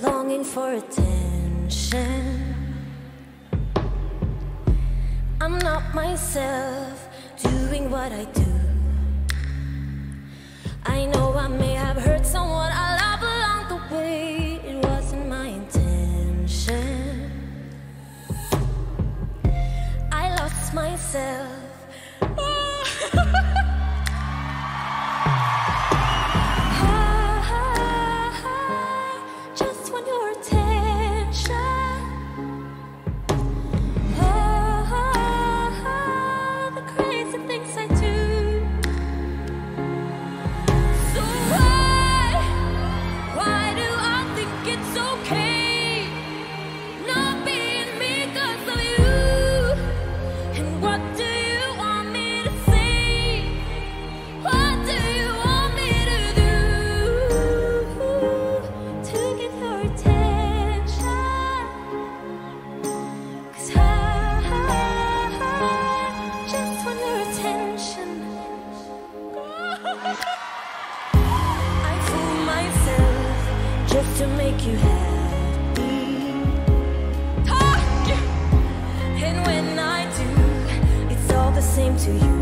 longing for attention. I'm not myself doing what I do. I know I may have hurt someone I love along the way. It wasn't my intention. I lost myself. I fool myself just to make you happy. And when I do, it's all the same to you.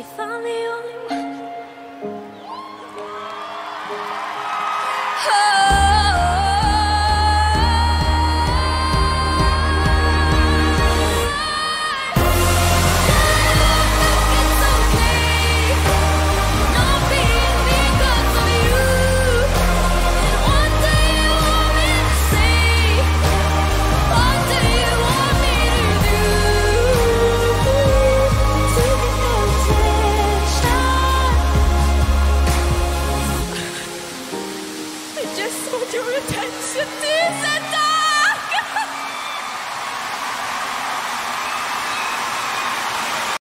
If I'm the only one. Oh. potential is and